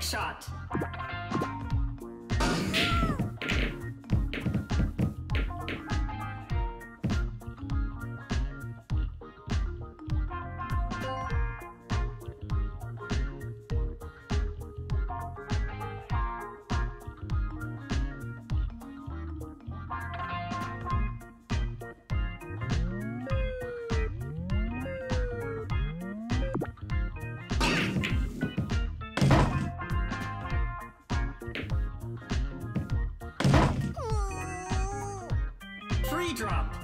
Shot. Free drop.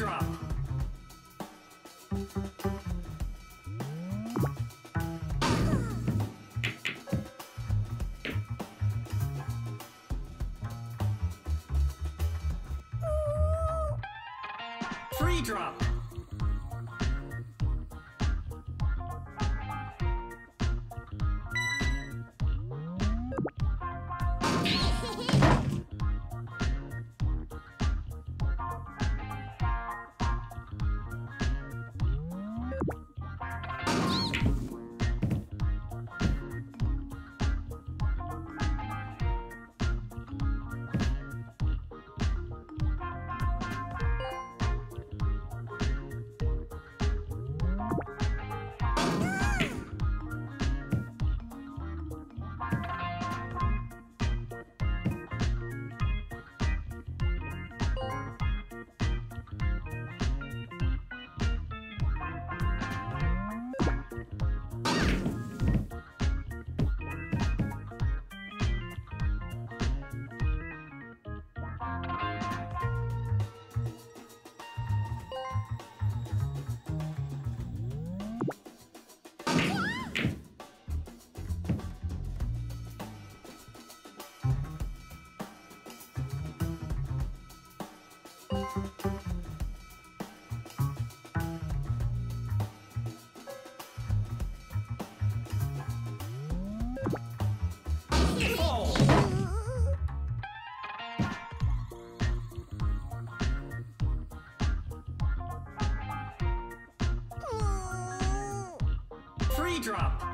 Drop. Free drop. Free drop.